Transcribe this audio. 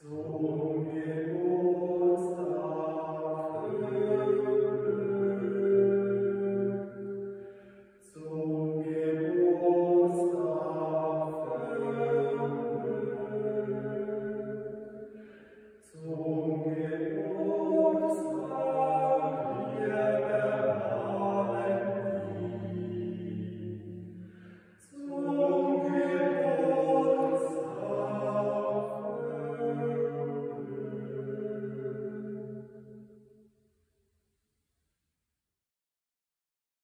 Senhor.